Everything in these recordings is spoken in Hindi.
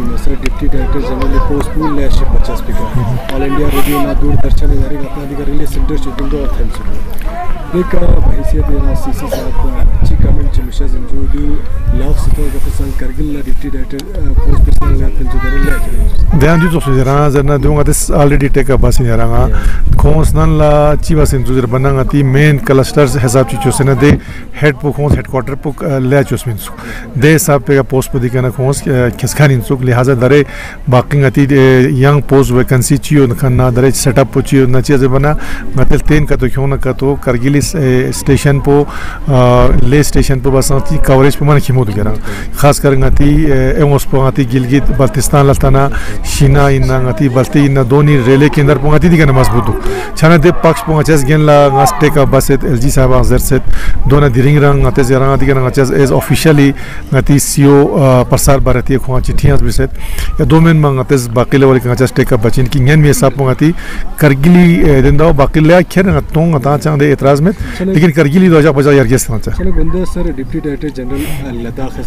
डिप्टी डायरेक्टर जनरल पोस्ट पूल लेशिप पचास स्पीकर ऑल इंडिया रेडियो ना दूरदर्शन इदारे दिगर रिले सेंटर शूटिंग दो थैंक्स एक बहैसियत ना सी साहब अच्छी कमेंट चमुशा जंजूदू पर्सनल ना तंजूदरे ले ध्यान दी तो सुजरा जरना दूँगा दिस ऑलरेडी टेक अप बासिन यारanga खोस नन ला चिवा सिन जुजर बनंगा ती मेन क्लस्टर्स हिसाब ची चोसना दे हेड पो खोस हेडक्वार्टर पो ले चोसमिन सु दे साब पे पोस्ट पो दिकना खोस खिसखान इन सुक लिहाजा दरे बाकिंग अति यंग पोस्ट वैकेंसी चियो नखना दरे सेटअप पो चियो न चिया बना गतल तेन का तो क्यों न का तो करगिल स्टेशन पो ले स्टेशन पो बस कवरेज पो मन खिमो तो खास कर ngati एमोस पो ngati गिलगित बल्तिस्तान लताना shina ina ngati balti ina doni rele kendar po ngati digana masbudu chana de paks po ngachas gen la ngas teka baset lg sahaba zerset dona diring rang ngate zera digana ngachas as officially ngati CEO parsar bharati ko ngachi thias biset ya domen mang ngate baqile wali ngachas teka bachin ki ngen me sap ngati kargili denda baqile kher ngatong ngata chang de etraz met lekin kargili do ja baja yarges ngata chana gunda sir deputy director general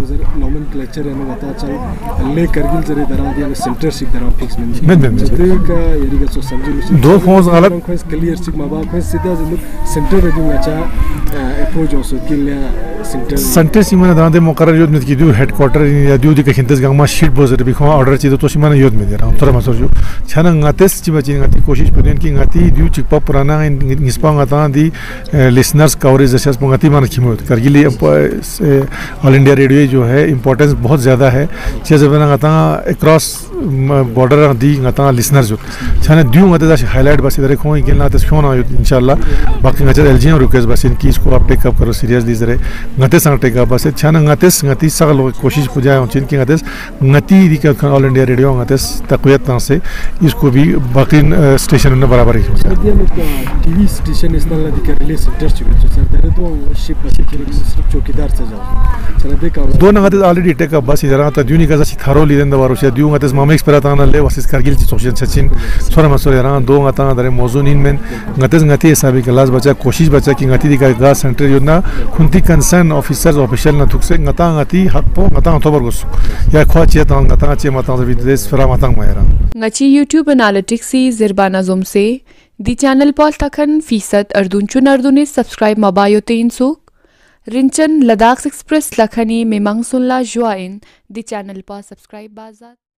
तो तो नज़र नोमेनक्लेचर है गता चल ले करगिल जरे दरा दिया सेंटर सिक दरा फिक्स में में में जते का यरी का सो समझ दो फोन्स अलग कोई क्लियर सिक मा बा कोई सीधा जन सेंटर रे दूँगा चा अप्रोच हो सो किले सेंटर सेंटर सीमा दरा दे मुकरर योद में की हेडक्वार्टर या दु दि खिंतस गंगमा शीट बोजर भी खो ऑर्डर ची तो सीमा योद में दे रहा मसर जो छना ngates ची बची ngati कोशिश पदेन की ngati दु चिक पा पुराना ngispa ngata di listeners coverage जैसे पंगति मान खिमो करगिली ऑल इंडिया रेडियो जो है इम्पोर्टेंस बहुत ज़्यादा है। कहा गता अक्रॉस बॉर्डर दी लिसनर जो। छाने द्यू गते दा हाईलाइट बस इधर खोई गेलना ते फ़ोन आयो इंशाल्लाह। बाकी गचे एलजी और रुकेस बस इनकी इसको आप टेक अप करो सीरियसली जरे। गते संग टेक अप बस। छाने गते गति सगल कोशिश पुजाय चिन की गते गति दी का ऑल इंडिया रेडियो गते तकवियत से इसको भी बाकी स्टेशन में बराबर ही टीवी स्टेशन इस रिलीज़ सेंटर सर दरे तो शिप बस सिर्फ़ चौकीदार से जाओ। चला देखा दो नगते ऑलरेडी टेक अप बस इधर आता का थारो लिदन दवारो से गते मामे एक्सपेराताना ले वसिस करगिल ची सोशन सचिन सोरा मसोर यारा दो गता दरे मौजून इन में गते गति हिसाबी क्लास बचा कोशिश बचा कि गति दिका गा सेंटर योजना खुंती कंसर्न ऑफिसर्स ऑफिशियल न थुक से गता गति हक पो गता थोबर गोस या खवा चे ता गता चे मता विदेश फरा मता Myra ngachi youtube analytics si zirbana zum se di channel pol takhan feesad ardun chun ardune subscribe mabayo te insuk rinchan ladakh express lakhani memang sunla join di channel pa subscribe bazat